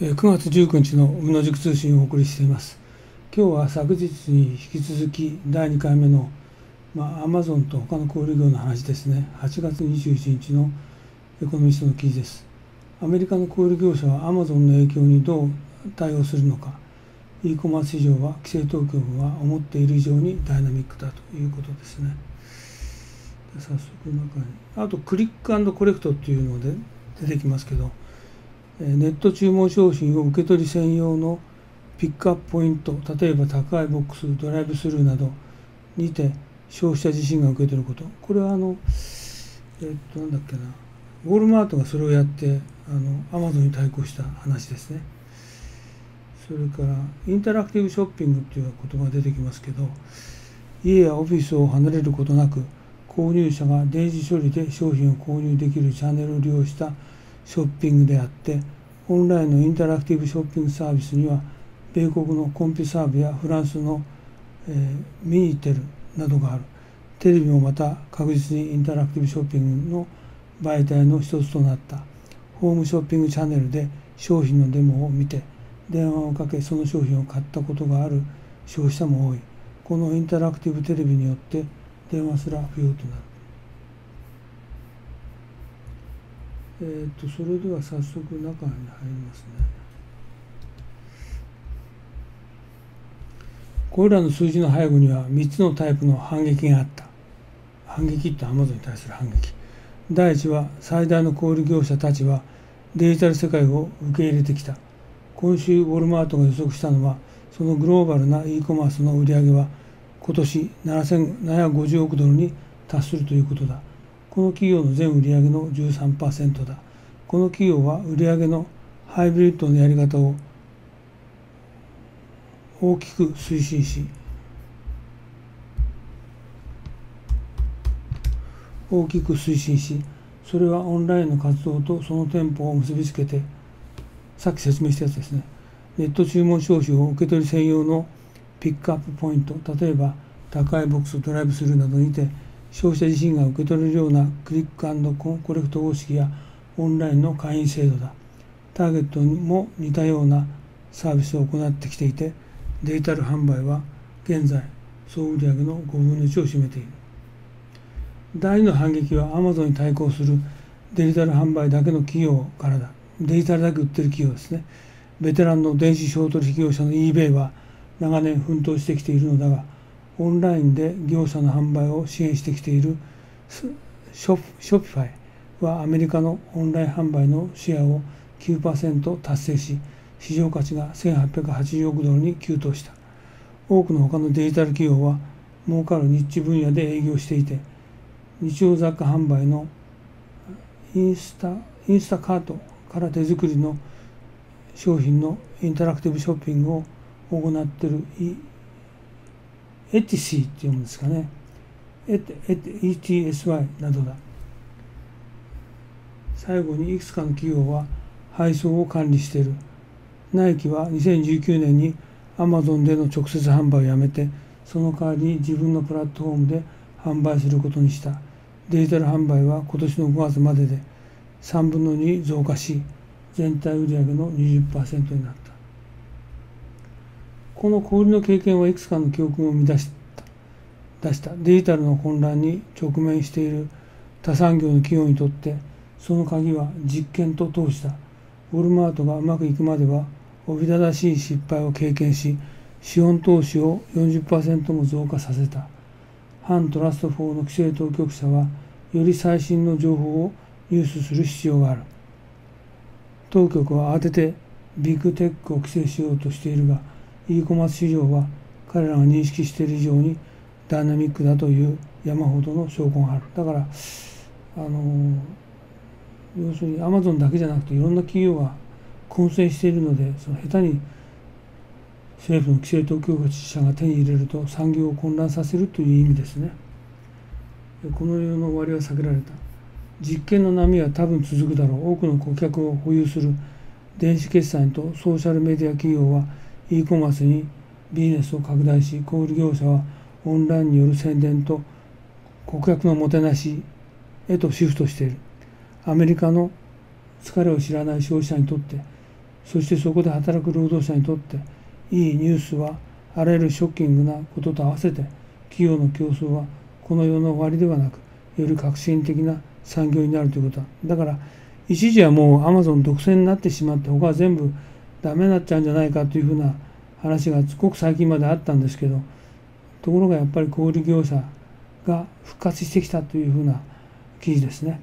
9月19日の宇野塾通信をお送りしています。今日は昨日に引き続き第2回目の、まあ、アマゾンと他の小売業の話ですね。8月21日のエコノミストの記事です。アメリカの小売業者はアマゾンの影響にどう対応するのか。e コマース市場は規制当局が思っている以上にダイナミックだということですね。早速中に。あとクリックコレクトっていうので出てきますけど、ネット注文商品を受け取り専用のピックアップポイント例えば宅配ボックスドライブスルーなどにて消費者自身が受け取ること。これはあのえっとなんだっけな。ウォールマートがそれをやってあのアマゾンに対抗した話ですね。それからインタラクティブショッピングっていう言葉が出てきますけど家やオフィスを離れることなく購入者が電子処理で商品を購入できるチャンネルを利用したショッピングであってオンラインのインタラクティブショッピングサービスには米国のコンピサーブやフランスの、えー、ミニテルなどがある。テレビもまた確実にインタラクティブショッピングの媒体の一つとなった。ホームショッピングチャンネルで商品のデモを見て電話をかけその商品を買ったことがある消費者も多い。このインタラクティブテレビによって電話すら不要となるえーと、それでは早速中に入りますね。これらの数字の背後には3つのタイプの反撃があった。反撃ってアマゾンに対する反撃。第一は最大の小売業者たちはデジタル世界を受け入れてきた。今週ウォルマートが予測したのはそのグローバルな e コマースの売り上げは今年7750億ドルに達するということだ。この企業の全売上の13%だ。この企業は売上のハイブリッドのやり方を大きく推進し、大きく推進し、それはオンラインの活動とその店舗を結びつけて、さっき説明したやつですね。ネット注文商品を受け取り専用のピックアップポイント、例えば宅配ボックス、ドライブスルーなどにて消費者自身が受け取れるようなクリックコレクト方式やオンラインの会員制度だ。ターゲットも似たようなサービスを行ってきていて、デジタル販売は現在総売上の5分の1を占めている。第2の反撃は Amazon に対抗するデジタル販売だけの企業からだ。デジタルだけ売ってる企業ですね。ベテランの電子商取引業者の eBay は長年奮闘してきているのだが、オンラインで業者の販売を支援してきているショショピファイはアメリカのオンライン販売のシェアを9%達成し市場価値が1880億ドルに急騰した。多くの他のデジタル企業は儲かるニッチ分野で営業していて日用雑貨販売のインスタインスタカートから手作りの商品のインタラクティブショッピングを行っているエティシーって読むんですかね。ETSY などだ。最後にいくつかの企業は配送を管理している。ナイキは2019年に Amazon での直接販売をやめて、その代わりに自分のプラットフォームで販売することにした。デジタル販売は今年の5月までで3分の2増加し、全体売上の20%になった。この小売の経験はいくつかの教訓を生み出した。出した。デジタルの混乱に直面している他産業の企業にとってその鍵は実験と投資だ。ウォルマートがうまくいくまではおびただしい失敗を経験し資本投資を40%も増加させた。反トラスト4の規制当局者はより最新の情報を入手する必要がある。当局は慌ててビッグテックを規制しようとしているが e コマース市場は彼らが認識している以上にダイナミックだという山ほどの証拠がある。だからあの要するにアマゾンだけじゃなくていろんな企業が混戦しているのでその下手に政府の規制当局者が手に入れると産業を混乱させるという意味ですね。この世の終わりは避けられた。実験の波は多分続くだろう。多くの顧客を保有する電子決済とソーシャルメディア企業は e コマースにビジネスを拡大し小売業者はオンラインによる宣伝と顧客のもてなしへとシフトしている。アメリカの疲れを知らない消費者にとってそしてそこで働く労働者にとっていいニュースはあらゆるショッキングなことと合わせて企業の競争はこの世の終わりではなくより革新的な産業になるということだ。だから一時はもうアマゾン独占になってしまって他は全部ダメになっちゃうんじゃないかというふうな話がすごく最近まであったんですけどところがやっぱり小売業者が復活してきたというふうな記事ですね。